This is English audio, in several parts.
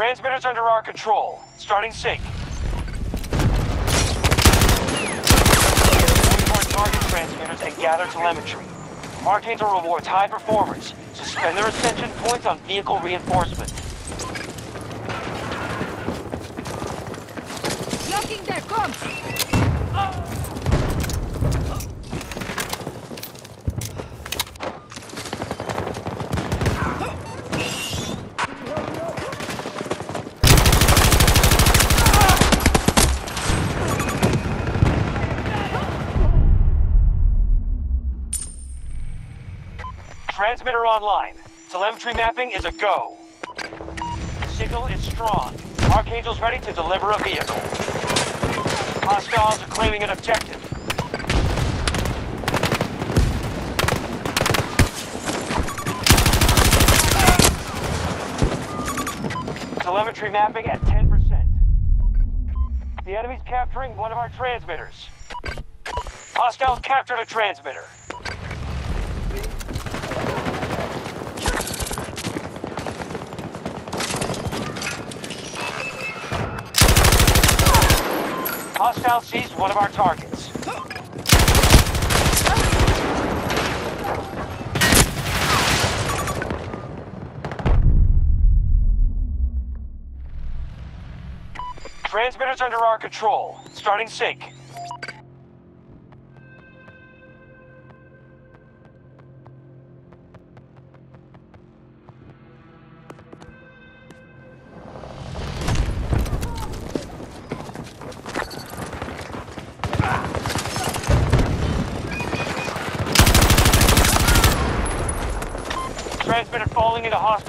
Transmitter's under our control. Starting sync. Target transmitters and gather telemetry. Archangel rewards high performers. Suspend their ascension points on vehicle reinforcement. Blocking their comms! Transmitter online. Telemetry mapping is a go. Signal is strong. Archangel's ready to deliver a vehicle. Hostiles are claiming an objective. Telemetry mapping at 10%. The enemy's capturing one of our transmitters. Hostiles captured a transmitter. Hostile seized one of our targets. Transmitters under our control. Starting sync.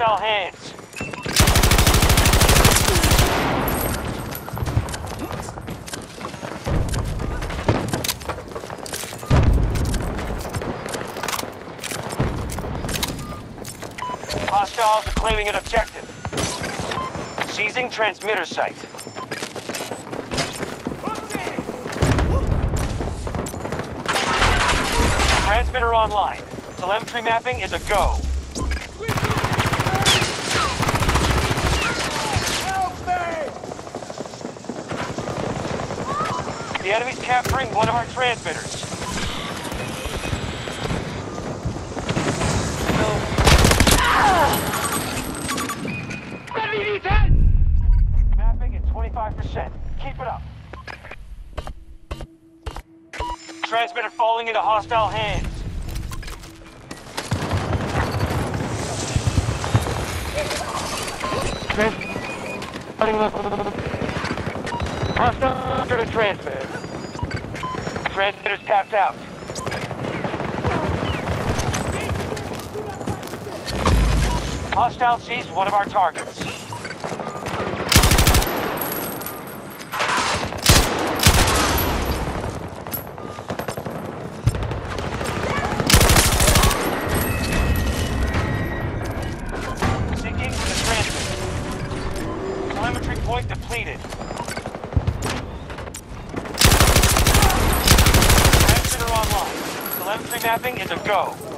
Hostile hands. Hostiles are claiming an objective. Seizing transmitter site. Transmitter online. Telemetry mapping is a go. Capturing one of our transmitters. Mapping at 25%. Keep it up. Transmitter falling into hostile hands. Hostile to the transmitter. Tapped out. Hostile seized one of our targets. Syncing with the transmitter. Telemetry point depleted. Transmitter mapping is a go.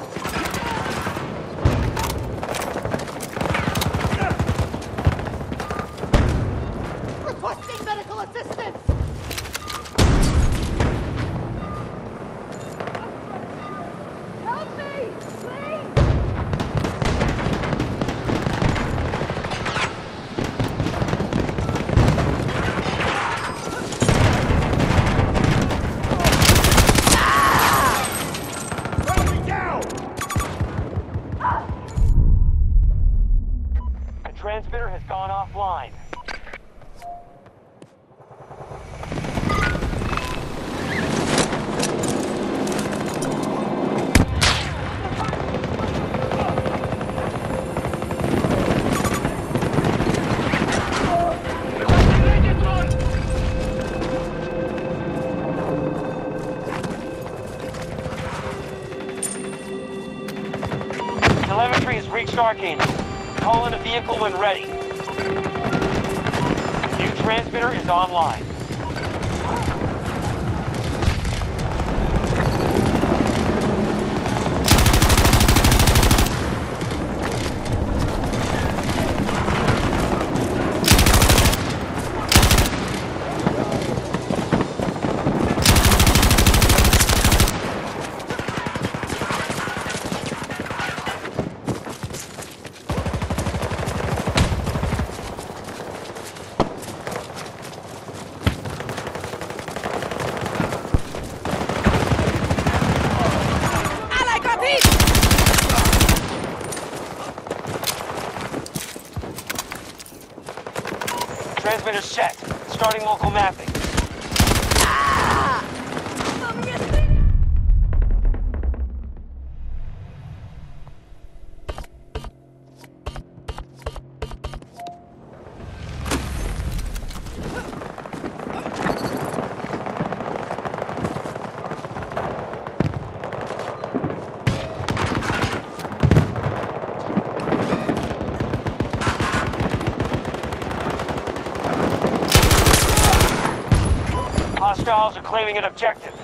Gone offline. Telemetry a vehicle when ready. Online. Transmitter set. Starting local mapping. Claiming an objective.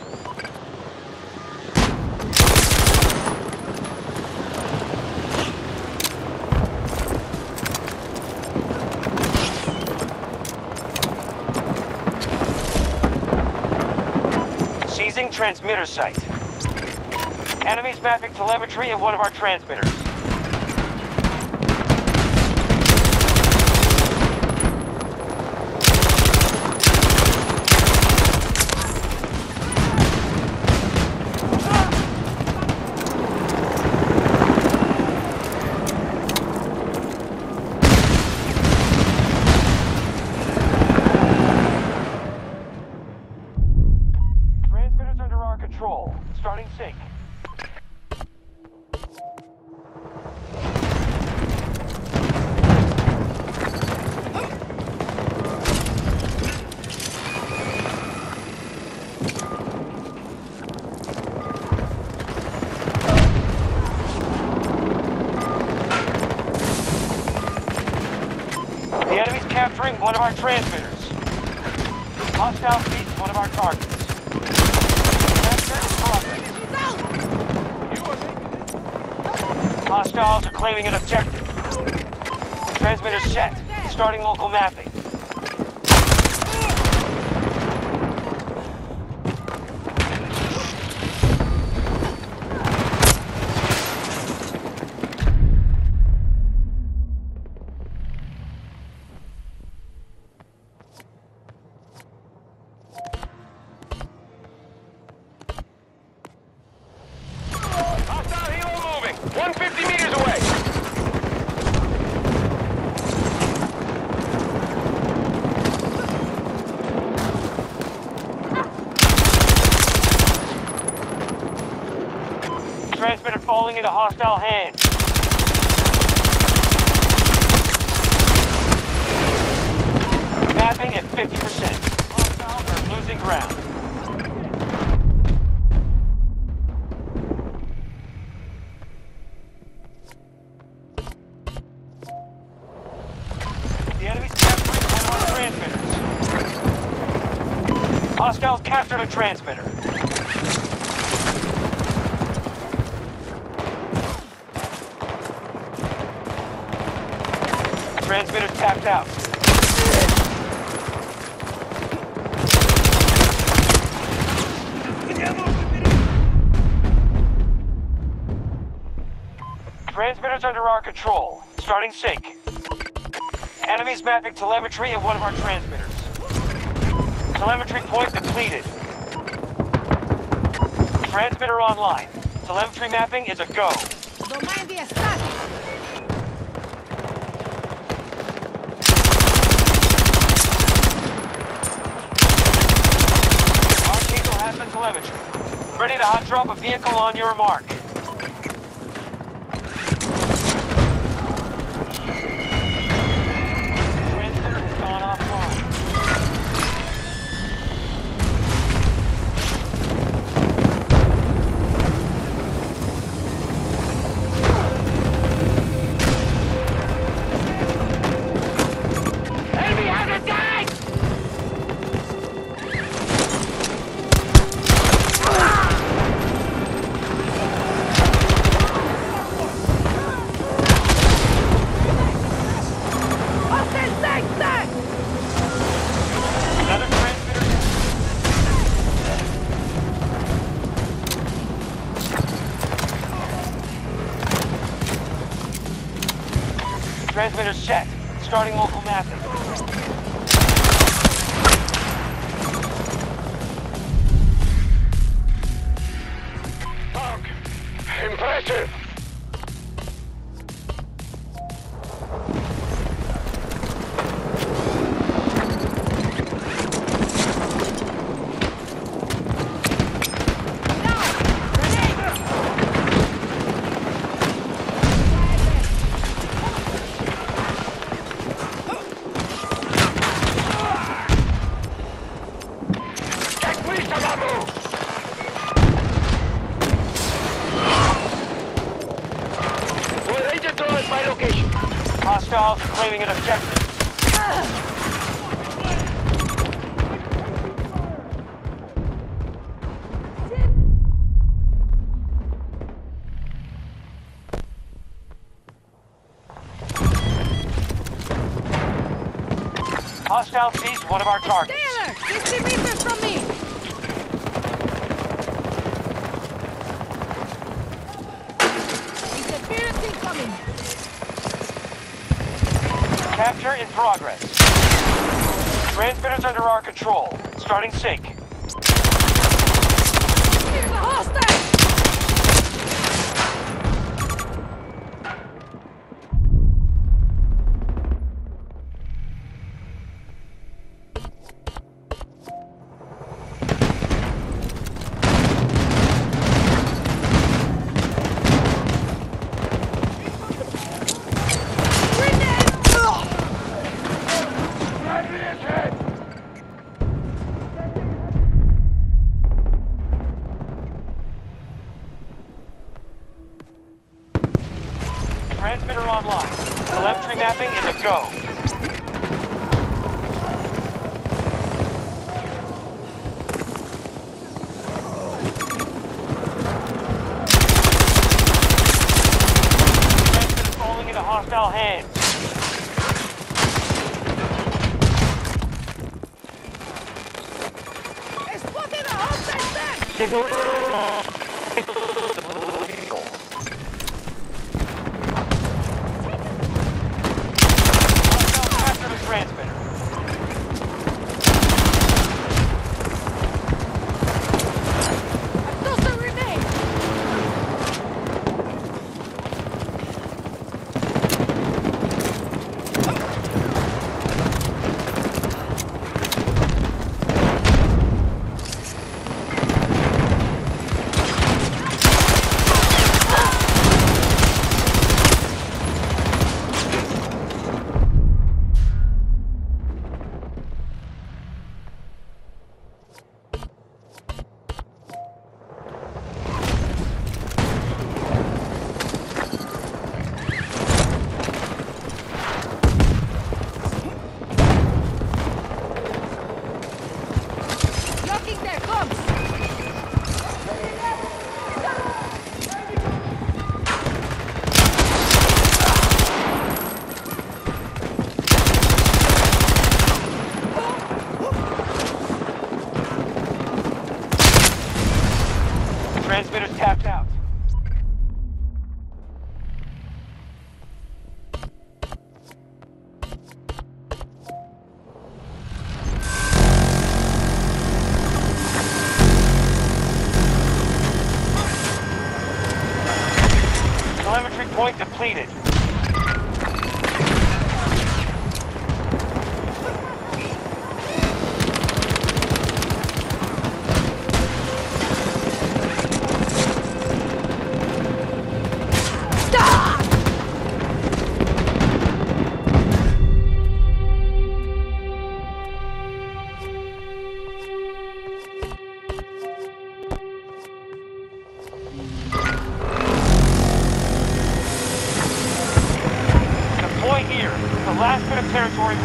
Seizing transmitter site. Enemies mapping telemetry in one of our. Transmitters one of our transmitters. Hostile seized one of our targets. Hostiles are claiming an objective. Transmitter set. Starting local mapping. Transmitter falling hostile hands. Mapping at 50%. Hostiles are losing ground. The enemy's capturing one of our transmitters. Hostiles captured a transmitter. Transmitter tapped out. Transmitter's under our control. Starting sync. Enemies mapping telemetry in one of our transmitters. Telemetry point depleted. Transmitter online. Telemetry mapping is a go. Don't mind the attack. Our team will have the telemetry. Ready to hot drop a vehicle on your mark. Set. Starting local mapping. Claiming an objective. Hostile seized one of our targets. Capture in progress. Transmitters under our control. Starting sync. Transmitter online. Telemetry mapping is a go. Transmitter's falling into hostile hands.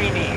We need.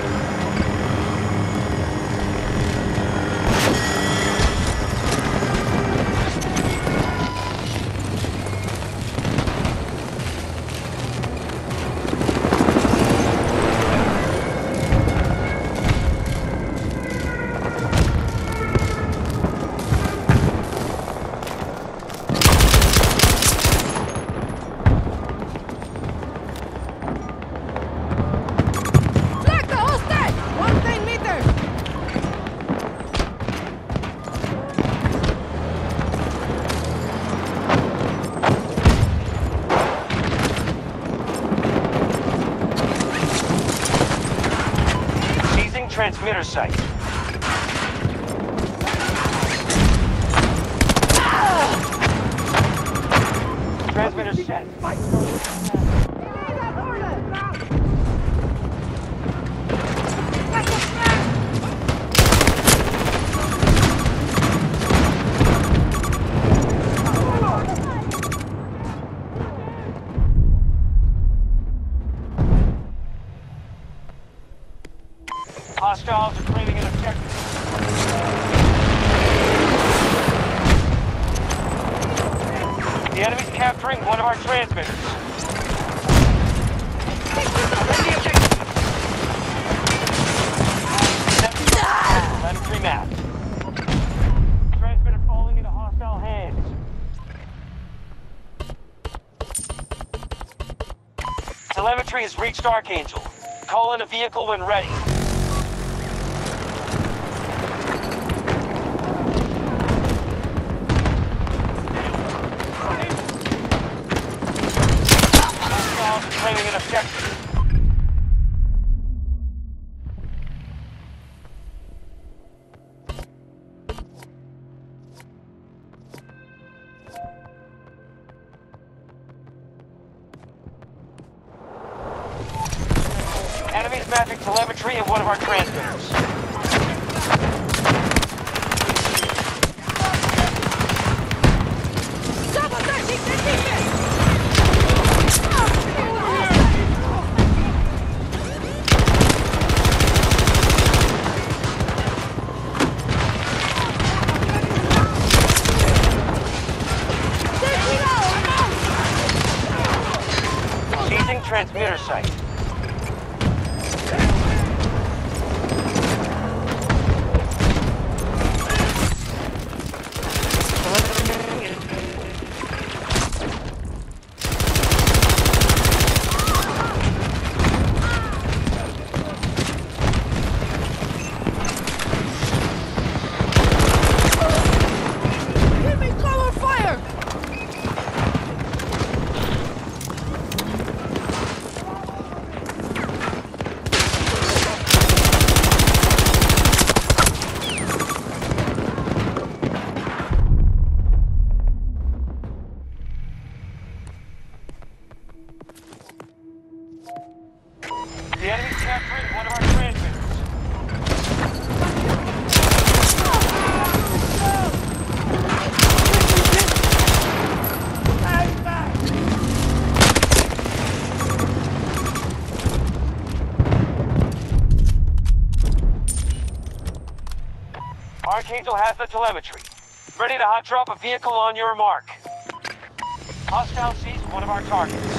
Seizing Reached Archangel. Call in a vehicle when ready. Archangel has the telemetry. Ready to hot drop a vehicle on your mark. Hostile sees one of our targets.